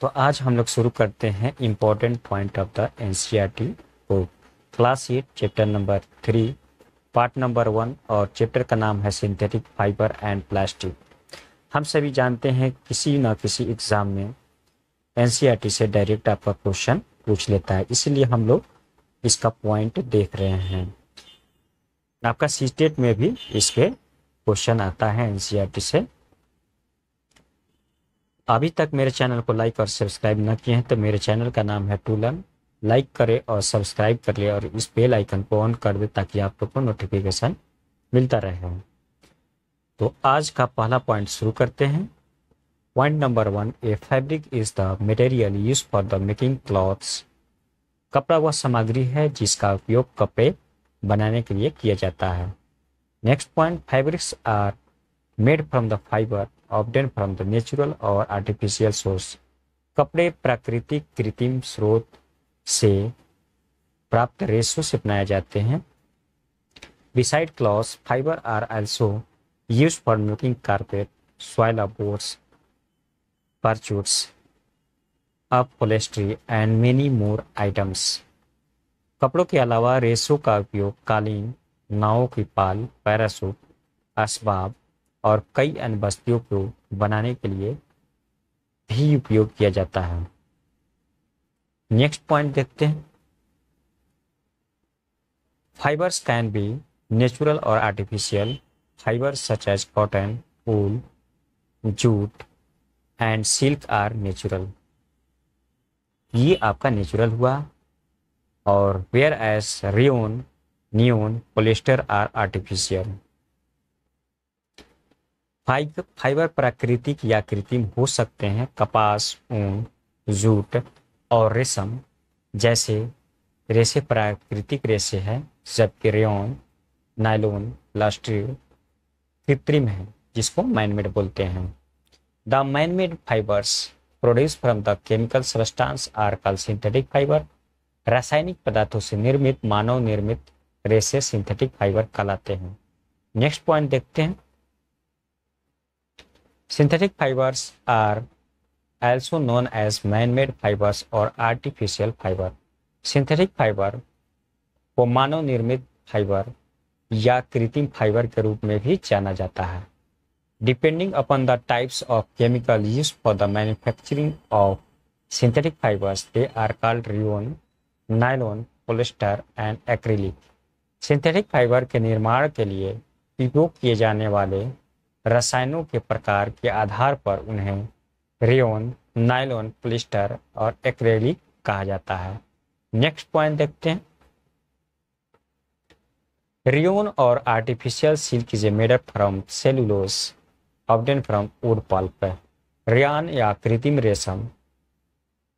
तो आज हम लोग शुरू करते हैं important point of the N C R T book class eight chapter number three part number one और चैप्टर का नाम है सिंथेटिक फाइबर एंड प्लास्टिक हम सभी जानते हैं किसी न किसी एग्ज़ाम में एन सी आर टी से डायरेक्ट आपका क्वेश्चन पूछ लेता है। इसीलिए हम लोग इसका पॉइंट देख रहे हैं। आपका सी में भी इसके क्वेश्चन आता है एन सी आर टी से। अभी तक मेरे चैनल को लाइक और सब्सक्राइब न किए हैं तो मेरे चैनल का नाम है टूलन। लाइक करें और सब्सक्राइब कर ले और इस बेल आइकन को ऑन कर दे ताकि आप लोग को नोटिफिकेशन मिलता रहे तो आज का पहला पॉइंट शुरू करते हैं। Point number one a fabric is the material use for the making clothes कपड़ा वह सामग्री है जिसका उपयोग कपड़े बनाने के लिए किया जाता है। Next point fabrics are made from the fibre obtain from the natural और आर्टिफिशियल सोर्स कपड़े प्राकृतिक कृत्रिम स्रोत से प्राप्त रेशो से बनाए जाते हैं। Beside cloth fibre are also use for making carpet sail boards parachutes of upholstery and many more items कपड़ों के अलावा रेशो का उपयोग कालीन, नावों की पाल पैरासूट असबाब और कई अन्य वस्तुओं को बनाने के लिए भी उपयोग किया जाता है। नेक्स्ट पॉइंट देखते हैं। फाइबर्स कैन बी नेचुरल और artificial fibres such as cotton wool jute and silk are natural ये आपका नेचुरल हुआ और वेयर एस रियोन नियोन पोलिस्टर आर आर्टिफिशियल फाइबर प्राकृतिक या कृत्रिम हो सकते हैं। कपास, ऊन, जूट और रेशम जैसे रेशे प्राकृतिक रेशे हैं, जबकि रेन नायलोन, प्लास्टिक कृत्रिम है, जिसको मैनमेड बोलते हैं। The manmade fibres produce from the chemical substance are call synthetic fibre रासायनिक पदार्थों से निर्मित, मानव निर्मित रेसे सिंथेटिक फाइबर कहलाते हैं। नेक्स्ट पॉइंट देखते हैं। Synthetic fibers are also known as man-made fibers or artificial fiber. Synthetic fibre को मानव निर्मित फाइबर या कृत्रिम फाइबर के रूप में भी जाना जाता है depending upon the types of chemical use for the manufacturing of synthetic fibres they are called rayon nylon polyester and acrylic synthetic fibre के निर्माण के लिए उपयोग किए जाने वाले रसायनों के प्रकार के आधार पर उन्हें रेन नाइलॉन प्लिस्टर और एक्रेलिक कहा जाता है। नेक्स्ट पॉइंट देखते हैं। रियोन और artificial silk is made up from cellulose obtain from wood pulp rayon या कृत्रिम रेशम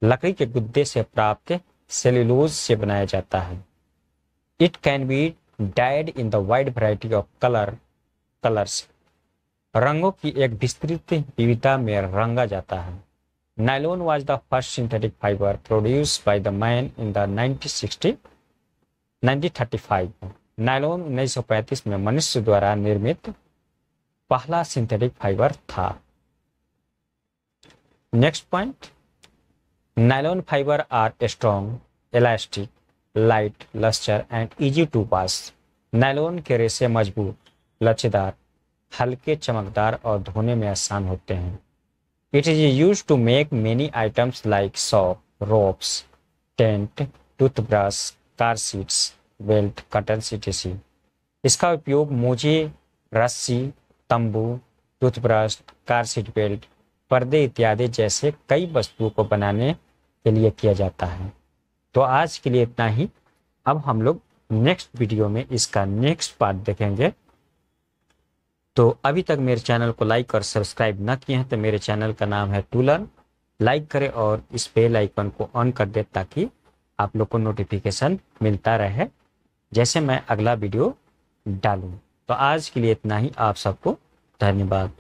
लकड़ी के गुद्दे से प्राप्त सेलुलोज से बनाया जाता है। It can be dyed in the wide variety of colour colours रंगों की एक विस्तृत विविधता में रंगा जाता है। Nylon was the first synthetic fibre produce by the man in the 1960 1935 nylon 1935 में मनुष्य द्वारा निर्मित पहला सिंथेटिक फाइबर था। Next point nylon fibre are strong elastic light lustre and easy to pass nylon के रेसे मज़बूत, लचेदार हल्के चमकदार और धोने में आसान होते हैं। It is use to make many items like shop ropes tent toothbrush car seats belt curtains इसका उपयोग मोजे, रस्सी, तंबू टूथब्रश कार सीट बेल्ट पर्दे इत्यादि जैसे कई वस्तुओं को बनाने के लिए किया जाता है। तो आज के लिए इतना ही। अब हम लोग नेक्स्ट वीडियो में इसका नेक्स्ट पार्ट देखेंगे। तो अभी तक मेरे चैनल को लाइक और सब्सक्राइब ना किए हैं तो मेरे चैनल का नाम है टूलर लाइक करें और इस बेल आइकन को ऑन कर दें ताकि आप लोग को नोटिफिकेशन मिलता रहे। जैसे मैं अगला वीडियो डालूँ। तो आज के लिए इतना ही। आप सबको धन्यवाद।